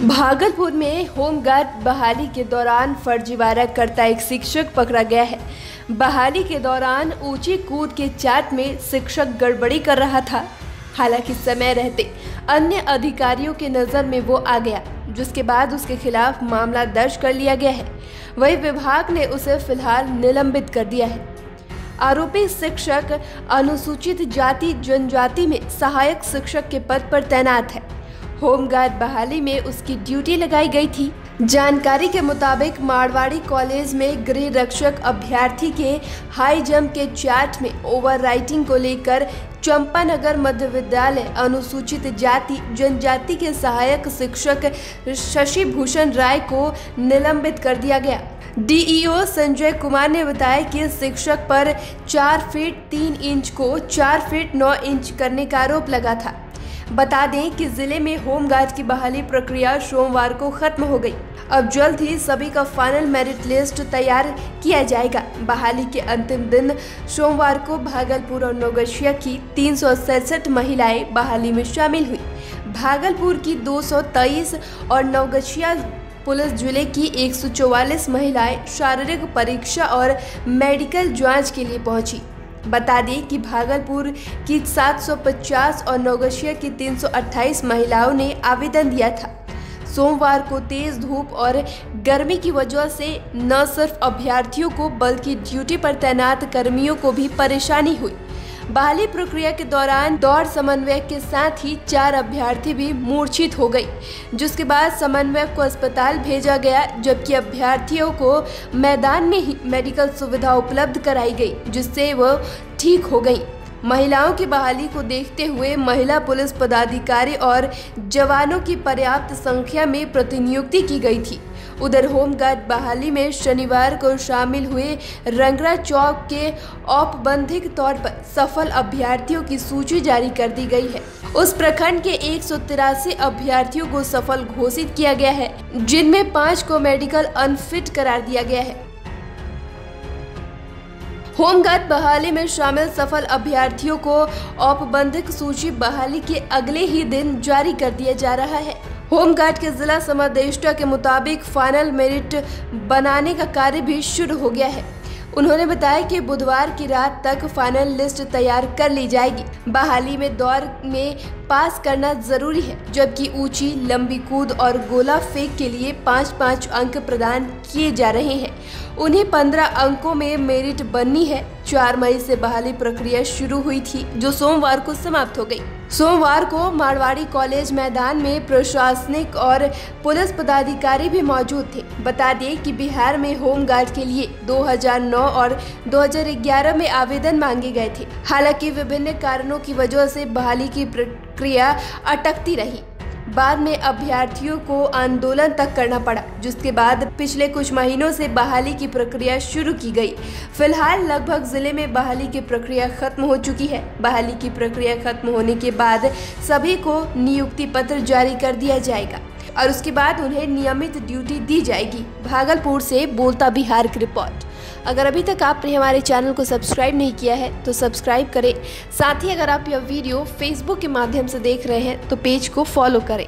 भागलपुर में होमगार्ड बहाली के दौरान फर्जीवाड़ा करता एक शिक्षक पकड़ा गया है। बहाली के दौरान ऊँची कूद के चाट में शिक्षक गड़बड़ी कर रहा था। हालाँकि समय रहते अन्य अधिकारियों के नज़र में वो आ गया, जिसके बाद उसके खिलाफ मामला दर्ज कर लिया गया है। वही विभाग ने उसे फ़िलहाल निलंबित कर दिया है। आरोपी शिक्षक अनुसूचित जाति जनजाति में सहायक शिक्षक के पद पर तैनात है। होमगार्ड बहाली में उसकी ड्यूटी लगाई गई थी। जानकारी के मुताबिक मारवाड़ी कॉलेज में गृह रक्षक अभ्यर्थी के हाई जंप के चैट में ओवर राइटिंग को लेकर चंपानगर मध्य विद्यालय अनुसूचित जाति जनजाति के सहायक शिक्षक शशि भूषण राय को निलंबित कर दिया गया। डीईओ संजय कुमार ने बताया कि शिक्षक पर चार फीट तीन इंच को चार फीट नौ इंच करने का आरोप लगा था। बता दें कि ज़िले में होमगार्ड की बहाली प्रक्रिया सोमवार को खत्म हो गई। अब जल्द ही सभी का फाइनल मेरिट लिस्ट तैयार किया जाएगा। बहाली के अंतिम दिन सोमवार को भागलपुर और नौगछिया की तीन महिलाएँ बहाली में शामिल हुई। भागलपुर की 223 और नौगछिया पुलिस ज़िले की 144 महिलाएँ शारीरिक परीक्षा और मेडिकल जाँच के लिए पहुँची। बता दें कि भागलपुर की 750 और नौगछिया की 328 महिलाओं ने आवेदन दिया था। सोमवार को तेज धूप और गर्मी की वजह से न सिर्फ़ अभ्यर्थियों को, बल्कि ड्यूटी पर तैनात कर्मियों को भी परेशानी हुई। बहाली प्रक्रिया के दौरान दौड़ समन्वयक के साथ ही चार अभ्यर्थी भी मूर्छित हो गई, जिसके बाद समन्वयक को अस्पताल भेजा गया, जबकि अभ्यर्थियों को मैदान में ही मेडिकल सुविधा उपलब्ध कराई गई, जिससे वह ठीक हो गई। महिलाओं की बहाली को देखते हुए महिला पुलिस पदाधिकारी और जवानों की पर्याप्त संख्या में प्रतिनियुक्ति की गई थी। उधर होमगार्ड बहाली में शनिवार को शामिल हुए रंगरा चौक के औपबंधिक तौर पर सफल अभ्यर्थियों की सूची जारी कर दी गई है। उस प्रखंड के एक अभ्यर्थियों को सफल घोषित किया गया है, जिनमें पाँच को मेडिकल अनफिट करार दिया गया है। होमगार्ड बहाली में शामिल सफल अभ्यर्थियों को औपबंधिक सूची बहाली के अगले ही दिन जारी कर दिया जा रहा है। होमगार्ड के जिला समादेष्टा के मुताबिक फाइनल मेरिट बनाने का कार्य भी शुरू हो गया है। उन्होंने बताया कि बुधवार की रात तक फाइनल लिस्ट तैयार कर ली जाएगी। बहाली में दौर में पास करना ज़रूरी है, जबकि ऊँची, लंबी कूद और गोला फेंक के लिए पाँच पाँच अंक प्रदान किए जा रहे हैं। उन्हें पंद्रह अंकों में मेरिट बननी है। चार मई से बहाली प्रक्रिया शुरू हुई थी, जो सोमवार को समाप्त हो गई। सोमवार को मारवाड़ी कॉलेज मैदान में प्रशासनिक और पुलिस पदाधिकारी भी मौजूद थे। बता दें कि बिहार में होमगार्ड के लिए 2009 और 2011 में आवेदन मांगे गए थे। हालाँकि विभिन्न कारणों की वजह से बहाली की प्रक्रिया अटकती रही। बाद में अभ्यर्थियों को आंदोलन तक करना पड़ा, जिसके बाद पिछले कुछ महीनों से बहाली की प्रक्रिया शुरू की गई। फ़िलहाल लगभग ज़िले में बहाली की प्रक्रिया खत्म हो चुकी है। बहाली की प्रक्रिया खत्म होने के बाद सभी को नियुक्ति पत्र जारी कर दिया जाएगा और उसके बाद उन्हें नियमित ड्यूटी दी जाएगी। भागलपुर से बोलता बिहार की रिपोर्ट। अगर अभी तक आपने हमारे चैनल को सब्सक्राइब नहीं किया है तो सब्सक्राइब करें। साथ ही अगर आप यह वीडियो फेसबुक के माध्यम से देख रहे हैं तो पेज को फॉलो करें।